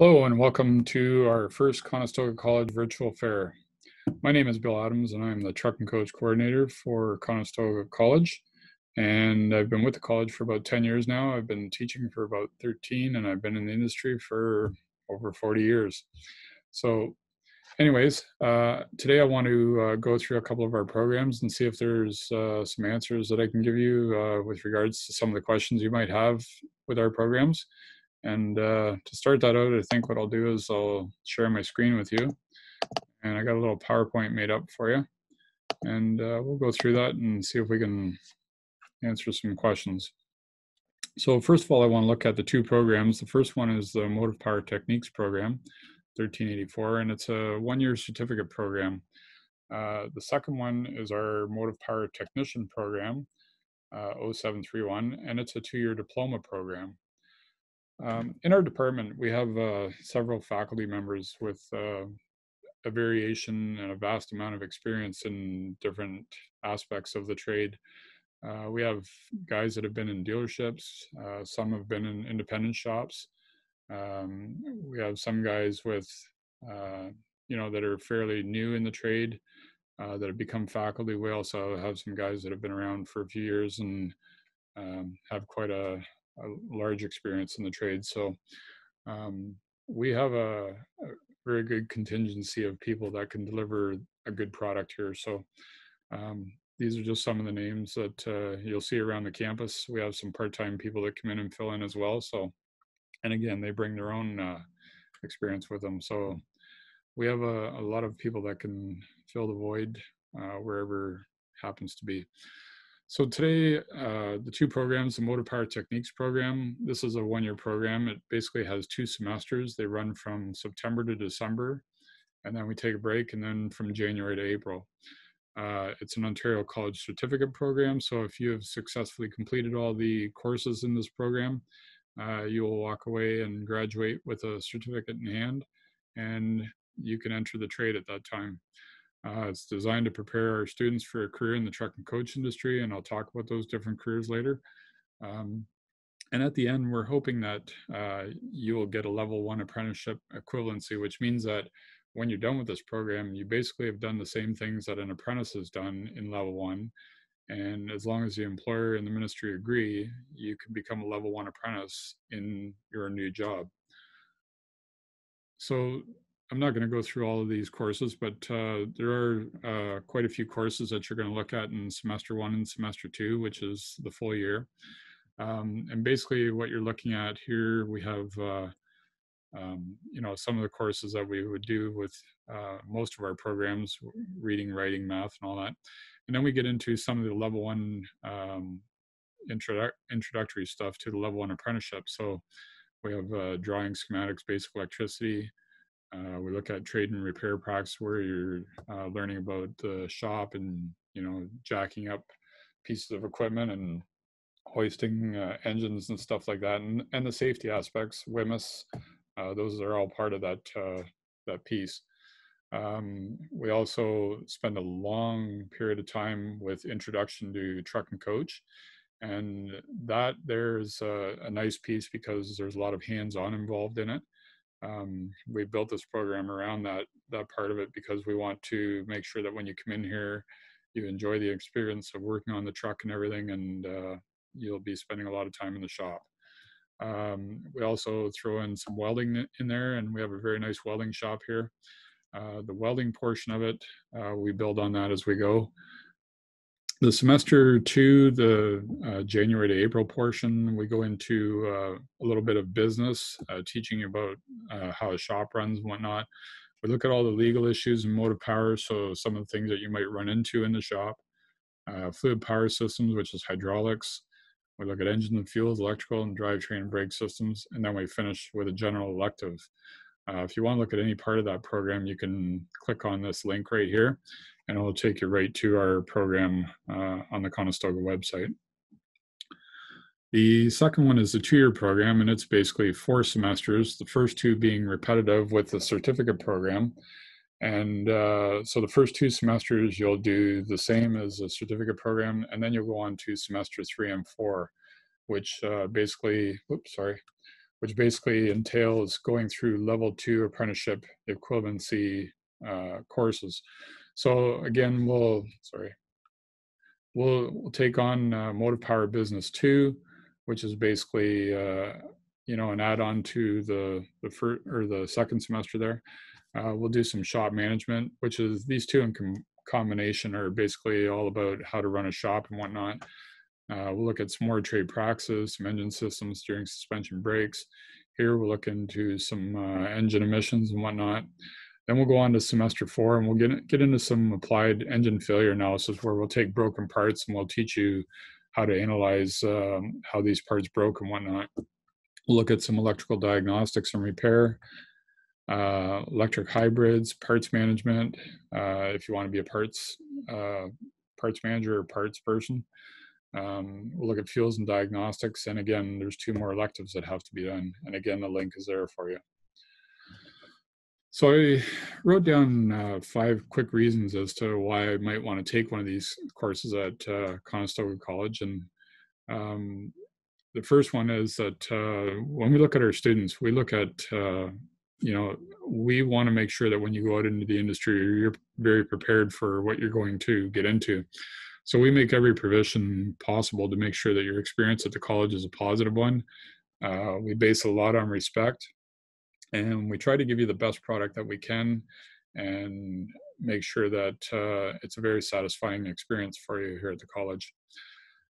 Hello and welcome to our first Conestoga College virtual fair. My name is Bill Adams and I'm the truck and coach coordinator for Conestoga College. And I've been with the college for about 10 years now. I've been teaching for about 13 and I've been in the industry for over 40 years. So anyways, uh, today I want to uh, go through a couple of our programs and see if there's uh, some answers that I can give you uh, with regards to some of the questions you might have with our programs. And uh, to start that out, I think what I'll do is I'll share my screen with you. And I got a little PowerPoint made up for you. And uh, we'll go through that and see if we can answer some questions. So first of all, I want to look at the two programs. The first one is the Motive Power Techniques program, 1384, and it's a one-year certificate program. Uh, the second one is our Motive Power Technician program, uh, 0731, and it's a two-year diploma program. Um, in our department, we have uh, several faculty members with uh, a variation and a vast amount of experience in different aspects of the trade. Uh, we have guys that have been in dealerships, uh, some have been in independent shops. Um, we have some guys with, uh, you know, that are fairly new in the trade uh, that have become faculty. We also have some guys that have been around for a few years and um, have quite a, a large experience in the trade. So um, we have a, a, very good contingency of people that can deliver a good product here. So um, these are just some of the names that uh, you'll see around the campus. We have some part-time people that come in and fill in as well. So, and again, they bring their own uh, experience with them. So we have a, a, lot of people that can fill the void uh, wherever happens to be. So today, uh, the two programs, the Motor Power Techniques program, this is a one-year program. It basically has two semesters. They run from September to December, and then we take a break, and then from January to April. Uh, it's an Ontario College Certificate program, so if you have successfully completed all the courses in this program, uh, you will walk away and graduate with a certificate in hand, and you can enter the trade at that time. Uh, it's designed to prepare our students for a career in the truck and coach industry, and I'll talk about those different careers later. Um, and at the end, we're hoping that uh, you will get a level one apprenticeship equivalency, which means that when you're done with this program, you basically have done the same things that an apprentice has done in level one. And as long as the employer and the ministry agree, you can become a level one apprentice in your new job. So I'm not going to go through all of these courses, but uh, there are uh, quite a few courses that you're going to look at in semester one and semester two, which is the full year. Um, and basically what you're looking at here, we have, uh, um, you know, some of the courses that we would do with uh, most of our programs, reading, writing, math, and all that. And then we get into some of the level one um, introdu introductory stuff to the level one apprenticeship. So we have uh, drawing, schematics, basic electricity, uh, we look at trade and repair practice where you're uh, learning about the shop and you know jacking up pieces of equipment and hoisting uh, engines and stuff like that, and and the safety aspects, WHMIS, uh, those are all part of that uh, that piece. Um, we also spend a long period of time with introduction to truck and coach, and that there's a, a nice piece because there's a lot of hands-on involved in it um, we built this program around that that part of it because we want to make sure that when you come in here you enjoy the experience of working on the truck and everything and uh, you'll be spending a lot of time in the shop. Um, we also throw in some welding in there and we have a very nice welding shop here. Uh, the welding portion of it uh, we build on that as we go the semester two, the uh, January to April portion, we go into uh, a little bit of business, uh, teaching about uh, how a shop runs and whatnot. We look at all the legal issues and motive power, so some of the things that you might run into in the shop. Uh, fluid power systems, which is hydraulics. We look at engine and fuels, electrical and drivetrain and brake systems, and then we finish with a general elective. Uh, if you want to look at any part of that program, you can click on this link right here, and it will take you right to our program uh, on the Conestoga website. The second one is the two-year program, and it's basically four semesters, the first two being repetitive with the certificate program. And uh, so the first two semesters, you'll do the same as a certificate program, and then you'll go on to semester three and four, which uh, basically, oops, sorry, which basically entails going through level two apprenticeship equivalency uh, courses. So again, we'll sorry, we'll, we'll take on uh, motive power business two, which is basically uh, you know an add-on to the the first or the second semester there. Uh, we'll do some shop management, which is these two in com- combination are basically all about how to run a shop and whatnot. Uh, we'll look at some more trade praxis, some engine systems during suspension brakes. Here we'll look into some uh, engine emissions and whatnot. Then we'll go on to semester four and we'll get, get into some applied engine failure analysis where we'll take broken parts and we'll teach you how to analyze um, how these parts broke and whatnot. We'll look at some electrical diagnostics and repair, uh, electric hybrids, parts management, uh, if you want to be a parts uh, parts manager or parts person. Um, we'll look at fuels and diagnostics. And again, there's two more electives that have to be done. And again, the link is there for you. So I wrote down uh, five quick reasons as to why I might want to take one of these courses at uh, Conestoga College. And um, the first one is that uh, when we look at our students, we look at, uh, you know, we want to make sure that when you go out into the industry, you're very prepared for what you're going to get into. So we make every provision possible to make sure that your experience at the college is a positive one. Uh, we base a lot on respect, and we try to give you the best product that we can, and make sure that uh, it's a very satisfying experience for you here at the college.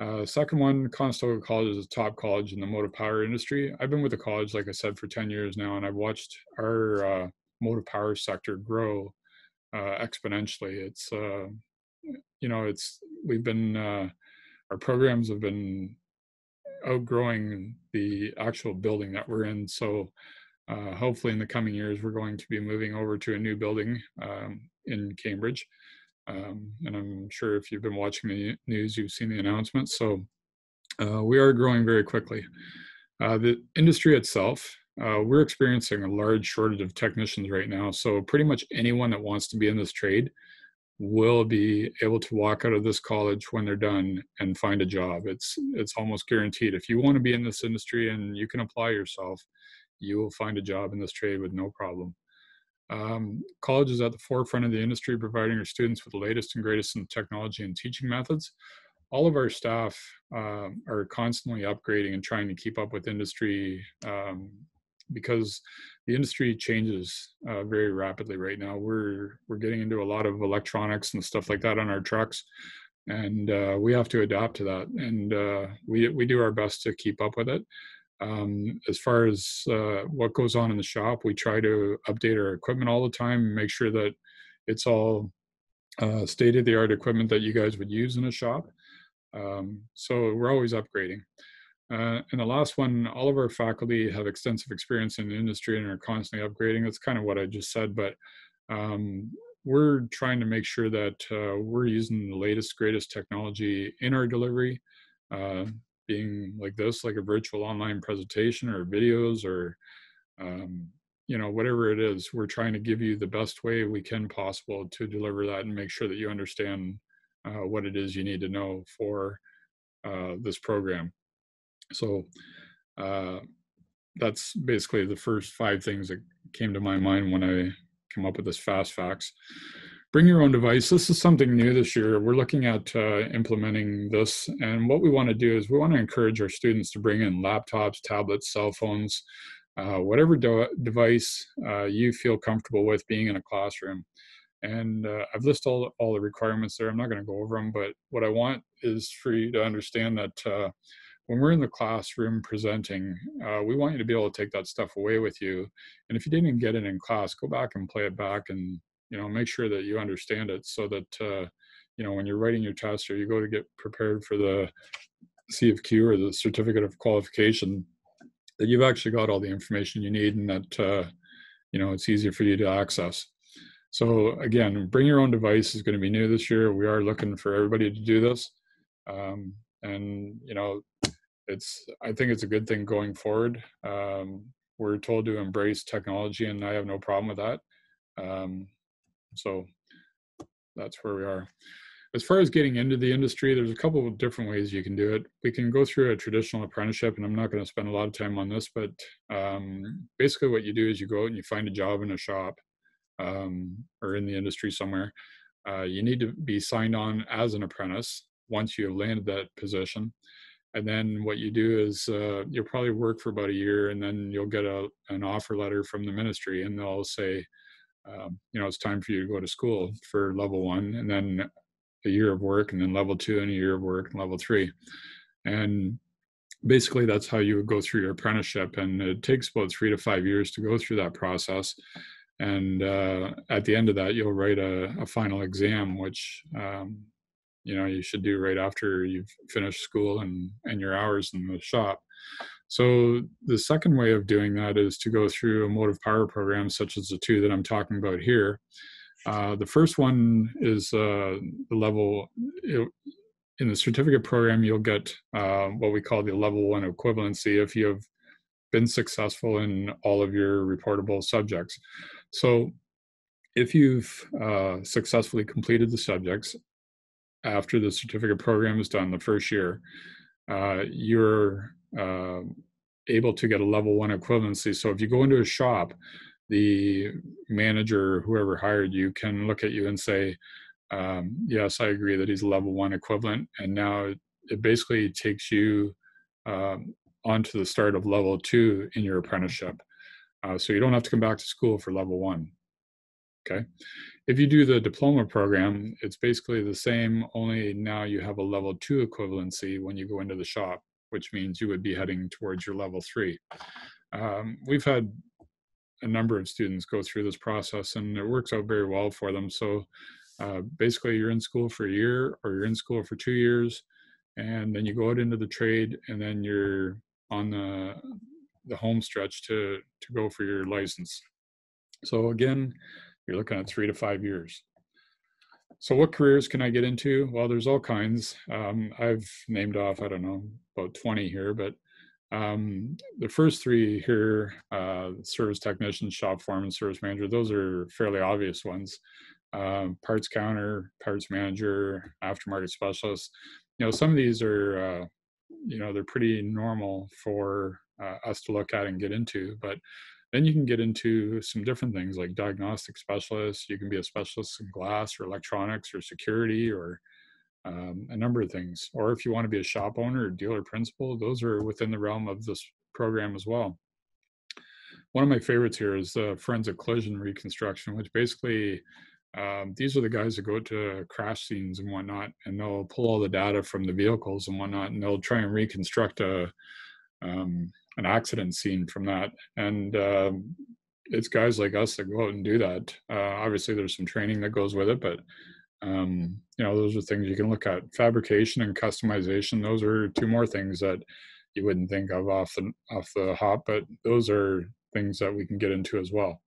Uh, second one, Conestoga College is a top college in the motive power industry. I've been with the college, like I said, for 10 years now, and I've watched our uh, motive power sector grow uh, exponentially. It's uh, you know, it's we've been uh, our programs have been outgrowing the actual building that we're in. So uh, hopefully, in the coming years, we're going to be moving over to a new building um, in Cambridge. Um, and I'm sure if you've been watching the news, you've seen the announcements. So uh, we are growing very quickly. Uh, the industry itself, uh, we're experiencing a large shortage of technicians right now. So pretty much anyone that wants to be in this trade will be able to walk out of this college when they're done and find a job. It's it's almost guaranteed. If you want to be in this industry and you can apply yourself, you will find a job in this trade with no problem. Um, college is at the forefront of the industry, providing our students with the latest and greatest in technology and teaching methods. All of our staff uh, are constantly upgrading and trying to keep up with industry um, because the industry changes uh, very rapidly right now. We're we're getting into a lot of electronics and stuff like that on our trucks, and uh, we have to adapt to that. And uh, we we do our best to keep up with it. Um, as far as uh, what goes on in the shop, we try to update our equipment all the time and make sure that it's all uh, state of the art equipment that you guys would use in a shop. Um, so we're always upgrading. Uh, and the last one, all of our faculty have extensive experience in the industry and are constantly upgrading. That's kind of what I just said, but um, we're trying to make sure that uh, we're using the latest, greatest technology in our delivery, uh, being like this, like a virtual online presentation or videos or, um, you know, whatever it is. We're trying to give you the best way we can possible to deliver that and make sure that you understand uh, what it is you need to know for uh, this program. So uh, that's basically the first five things that came to my mind when I came up with this fast facts. Bring your own device. This is something new this year. We're looking at uh, implementing this, and what we want to do is we want to encourage our students to bring in laptops, tablets, cell phones, uh, whatever de- device uh, you feel comfortable with being in a classroom. And uh, I've listed all, all the requirements there. I'm not going to go over them, but what I want is for you to understand that uh, when we're in the classroom presenting, uh, we want you to be able to take that stuff away with you. And if you didn't get it in class, go back and play it back and, you know, make sure that you understand it so that, uh, you know, when you're writing your test or you go to get prepared for the C of Q or the certificate of qualification, that you've actually got all the information you need and that, uh, you know, it's easier for you to access. So again, bring your own device is going to be new this year. We are looking for everybody to do this. Um, and you know it's i think it's a good thing going forward um, we're told to embrace technology and i have no problem with that um, so that's where we are as far as getting into the industry, there's a couple of different ways you can do it. We can go through a traditional apprenticeship, and I'm not going to spend a lot of time on this, but um, basically, what you do is you go out and you find a job in a shop um, or in the industry somewhere. Uh, you need to be signed on as an apprentice once you have landed that position. And then what you do is uh, you'll probably work for about a year, and then you'll get a, an offer letter from the ministry, and they'll say, um, you know, it's time for you to go to school for level one, and then a year of work, and then level two, and a year of work, and level three. And basically, that's how you would go through your apprenticeship. And it takes about three to five years to go through that process. And uh, at the end of that, you'll write a, a final exam, which um, you know you should do right after you've finished school and and your hours in the shop. So the second way of doing that is to go through a motive power program such as the two that I'm talking about here. Uh, the first one is uh, the level, it, in the certificate program, you'll get uh, what we call the level one equivalency if you have been successful in all of your reportable subjects. So if you've uh, successfully completed the subjects after the certificate program is done the first year, uh, you're uh, able to get a level one equivalency. So if you go into a shop, the manager, whoever hired you, can look at you and say, um, "Yes, I agree that he's level one equivalent." And now it, it basically takes you um, onto the start of level two in your apprenticeship. Uh, so you don't have to come back to school for level one. Okay. If you do the diploma program, it's basically the same, only now you have a level two equivalency when you go into the shop, which means you would be heading towards your level three. Um, we've had a number of students go through this process and it works out very well for them. So uh, basically, you're in school for a year or you're in school for two years, and then you go out into the trade, and then you're on the the home stretch to to go for your license. So again, you're looking at three to five years. So what careers can I get into? Well, there's all kinds. Um, I've named off, I don't know, about 20 here, but um, the first three here, uh, service technician, shop foreman, service manager, those are fairly obvious ones. Um, parts counter, parts manager, aftermarket specialist. You know, some of these are, uh, you know, they're pretty normal for uh, us to look at and get into, but then you can get into some different things like diagnostic specialists. You can be a specialist in glass or electronics or security or um, a number of things. Or if you want to be a shop owner or dealer principal, those are within the realm of this program as well. One of my favorites here is uh, forensic collision reconstruction, which basically um, these are the guys that go to crash scenes and whatnot, and they'll pull all the data from the vehicles and whatnot, and they'll try and reconstruct a um, an accident scene from that. And um, it's guys like us that go out and do that. Uh, obviously, there's some training that goes with it, but um, you know those are things you can look at fabrication and customization those are two more things that you wouldn't think of off the off the hop but those are things that we can get into as well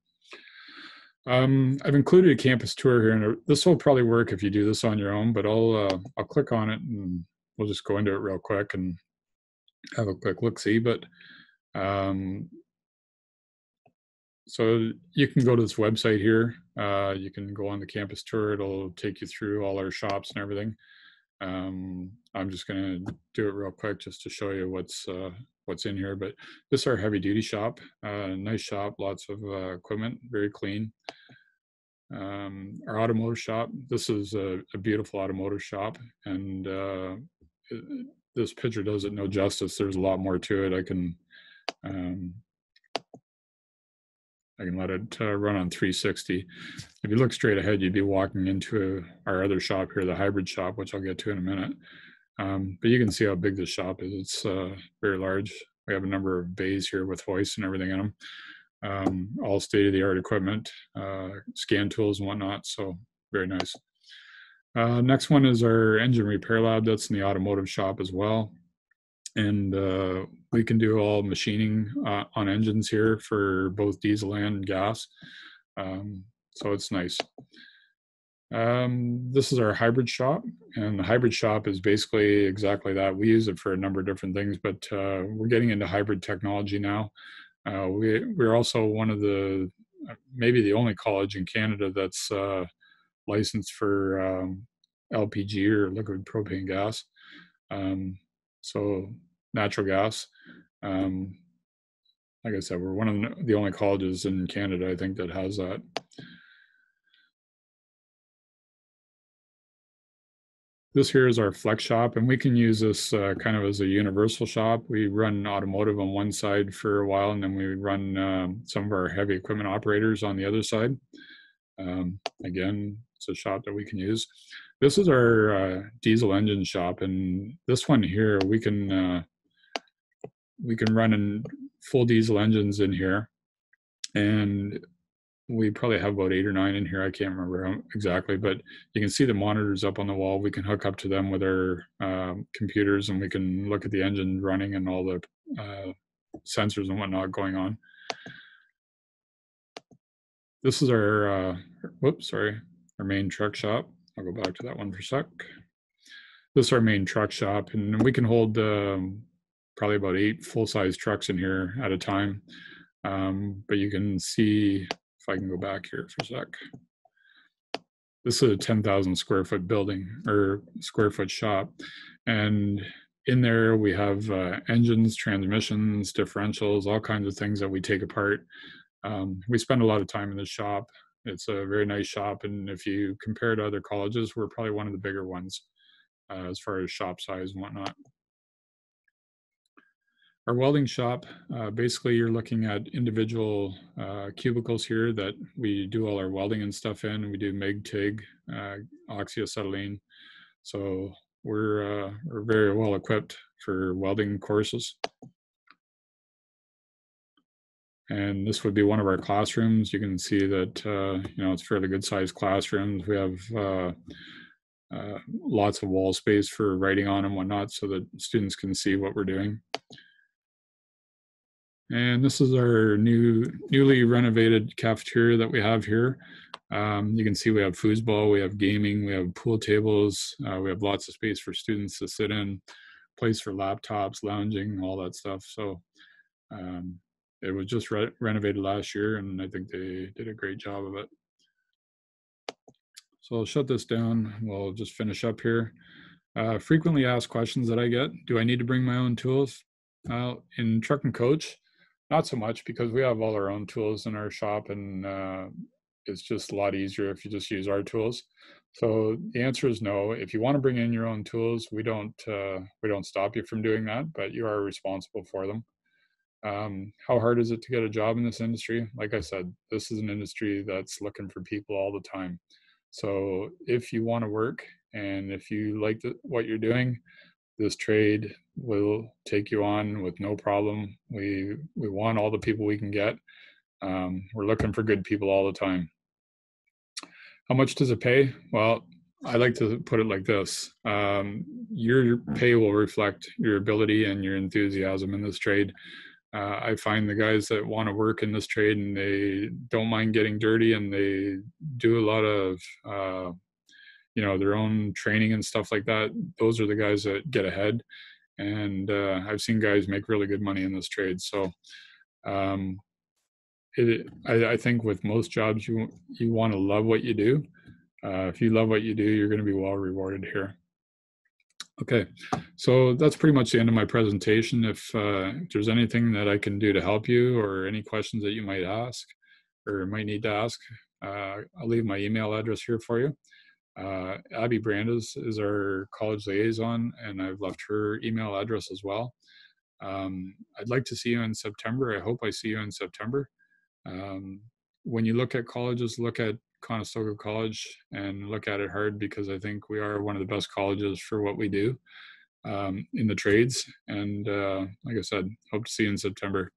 um, I've included a campus tour here, and this will probably work if you do this on your own. But I'll uh, I'll click on it, and we'll just go into it real quick and have a quick look see. But um, so you can go to this website here. Uh, you can go on the campus tour. It'll take you through all our shops and everything. Um, I'm just going to do it real quick just to show you what's uh, what's in here. But this is our heavy duty shop. Uh, nice shop, lots of uh, equipment, very clean. Um, our automotive shop. This is a, a beautiful automotive shop, and uh, it, this picture does it no justice. There's a lot more to it. I can um, I can let it uh, run on 360. If you look straight ahead, you'd be walking into our other shop here, the hybrid shop, which I'll get to in a minute. Um, but you can see how big this shop is. It's uh, very large. We have a number of bays here with hoists and everything in them. Um, all state-of-the-art equipment, uh, scan tools and whatnot. So very nice. Uh, next one is our engine repair lab. That's in the automotive shop as well and uh, we can do all machining uh, on engines here for both diesel and gas. Um, so it's nice. Um, this is our hybrid shop, and the hybrid shop is basically exactly that. We use it for a number of different things, but uh, we're getting into hybrid technology now. Uh, we, we're also one of the, maybe the only college in Canada that's uh, licensed for um, LPG or liquid propane gas. Um, so natural gas. Um, like I said, we're one of the only colleges in Canada, I think, that has that. This here is our flex shop, and we can use this uh, kind of as a universal shop. We run automotive on one side for a while, and then we run um, some of our heavy equipment operators on the other side. Um, again, it's a shop that we can use. This is our uh, diesel engine shop, and this one here we can uh, we can run in full diesel engines in here, and we probably have about eight or nine in here. I can't remember exactly, but you can see the monitors up on the wall. We can hook up to them with our um, computers and we can look at the engine running and all the uh, sensors and whatnot going on. This is our, uh, whoops, sorry, our main truck shop. I'll go back to that one for a sec. This is our main truck shop and we can hold um, probably about eight full-size trucks in here at a time. Um, but you can see if I can go back here for a sec. This is a 10,000 square foot building or square foot shop. And in there we have uh, engines, transmissions, differentials, all kinds of things that we take apart. Um, we spend a lot of time in the shop. It's a very nice shop. And if you compare to other colleges, we're probably one of the bigger ones uh, as far as shop size and whatnot. Our welding shop, uh, basically you're looking at individual uh, cubicles here that we do all our welding and stuff in. We do MIG, TIG, uh, oxyacetylene. So we're, uh, we're very well equipped for welding courses. And this would be one of our classrooms. You can see that, uh, you know, it's fairly good sized classrooms. We have uh, uh, lots of wall space for writing on and whatnot so that students can see what we're doing. And this is our new, newly renovated cafeteria that we have here. Um, you can see we have foosball, we have gaming, we have pool tables, uh, we have lots of space for students to sit in, place for laptops, lounging, all that stuff. So um, it was just re renovated last year and I think they did a great job of it. So I'll shut this down. We'll just finish up here. Uh, frequently asked questions that I get, do I need to bring my own tools? Uh, in Truck and Coach, not so much because we have all our own tools in our shop and uh, it's just a lot easier if you just use our tools. So the answer is no. If you want to bring in your own tools, we don't uh, we don't stop you from doing that, but you are responsible for them. Um, how hard is it to get a job in this industry? Like I said, this is an industry that's looking for people all the time. So if you want to work and if you like the, what you're doing, this trade will take you on with no problem. We we want all the people we can get. Um, we're looking for good people all the time. How much does it pay? Well, I like to put it like this: um, your pay will reflect your ability and your enthusiasm in this trade. Uh, I find the guys that want to work in this trade and they don't mind getting dirty and they do a lot of uh, you know their own training and stuff like that those are the guys that get ahead. And uh, i've seen guys make really good money in this trade. So um, it, I, I, think with most jobs you you want to love what you do. Uh, if you love what you do you're going to be well rewarded here okay so that's pretty much the end of my presentation if, uh, if there's anything that i can do to help you or any questions that you might ask or might need to ask uh, i'll leave my email address here for you uh, Abby Brandes is our college liaison, and I've left her email address as well. Um, I'd like to see you in September. I hope I see you in September. Um, when you look at colleges, look at Conestoga College and look at it hard because I think we are one of the best colleges for what we do um, in the trades. And uh, like I said, hope to see you in September.